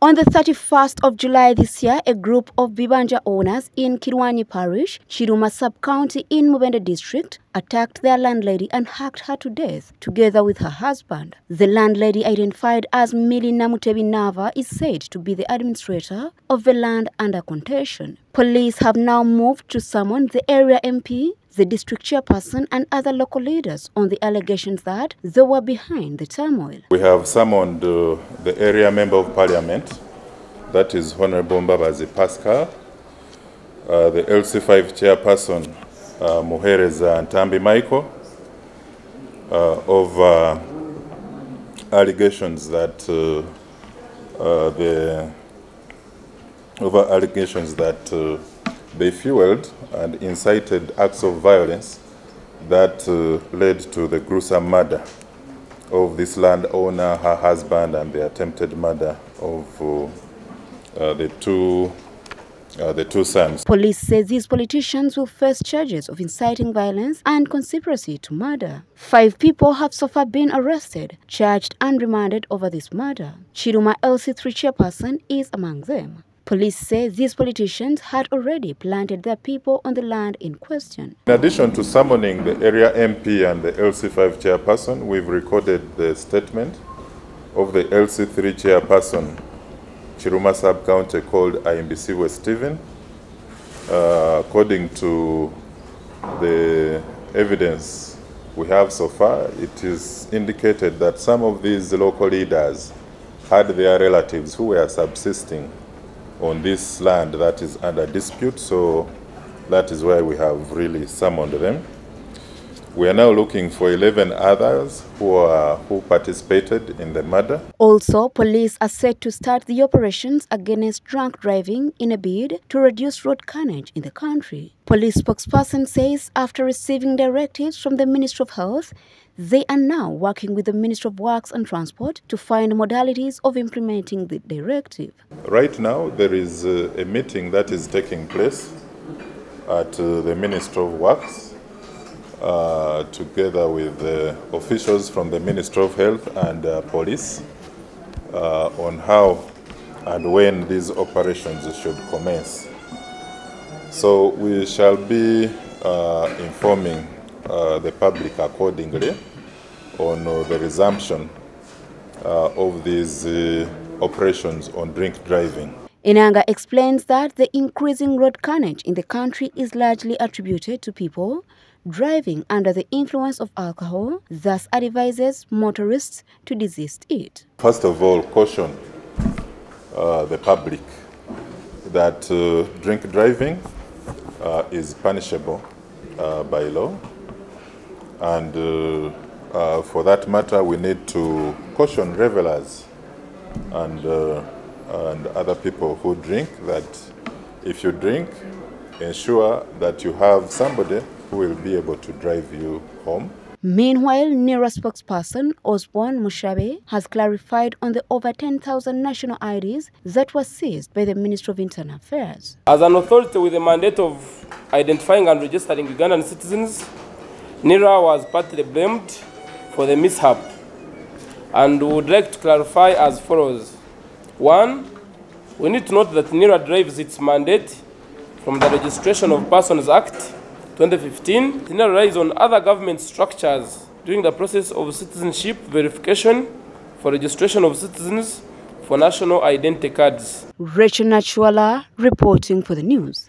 On the 31st of July this year, a group of Bibanja owners in Kirwani Parish, Chiruma Sub-County in Mubende District, attacked their landlady and hacked her to death, together with her husband. The landlady, identified as Mili Namutebi Nava, is said to be the administrator of the land under contention. Police have now moved to summon the area MP, the district chairperson and other local leaders on the allegations that they were behind the turmoil. We have summoned uh, the area member of parliament, that is Honorable Mbabazi Pascal, uh, the LC5 chairperson, uh, Muhereza Ntambi Michael, uh, of uh, allegations that uh, uh, the over allegations that they fueled and incited acts of violence that uh, led to the gruesome murder of this landowner, her husband, and the attempted murder of uh, uh, the two uh, the two sons. Police says these politicians will face charges of inciting violence and conspiracy to murder. Five people have so far been arrested, charged and remanded over this murder. Chiruma LC3 chairperson is among them. Police say these politicians had already planted their people on the land in question. In addition to summoning the area MP and the LC5 chairperson, we've recorded the statement of the LC3 chairperson, Chiruma sub-county called IMBC West Stephen. Uh, according to the evidence we have so far, it is indicated that some of these local leaders had their relatives who were subsisting on this land that is under dispute, so that is why we have really summoned them. We are now looking for 11 others who, are, who participated in the murder. Also, police are set to start the operations against drunk driving in a bid to reduce road carnage in the country. Police spokesperson says after receiving directives from the Ministry of Health, they are now working with the Ministry of Works and Transport to find modalities of implementing the directive. Right now, there is uh, a meeting that is taking place at uh, the Ministry of Works uh, together with officials from the Ministry of Health and uh, Police uh, on how and when these operations should commence. So we shall be informing the public accordingly on the resumption of these operations on drink driving. Enanga explains that the increasing road carnage in the country is largely attributed to people driving under the influence of alcohol, thus advises motorists to desist it. First of all, caution uh, the public that uh, drink driving uh, is punishable uh, by law. And uh, uh, for that matter, we need to caution revelers and, and other people who drink that if you drink, ensure that you have somebody who will be able to drive you home. Meanwhile, NIRA spokesperson Osborne Mushabe has clarified on the over 10,000 national IDs that were seized by the Ministry of Internal Affairs. As an authority with the mandate of identifying and registering Ugandan citizens, NIRA was partly blamed for the mishap and would like to clarify as follows. One, we need to note that NERA drives its mandate from the Registration of Persons Act 2015 NERA relies on other government structures during the process of citizenship verification for registration of citizens for national identity cards. Rachel Nachwala reporting for the news.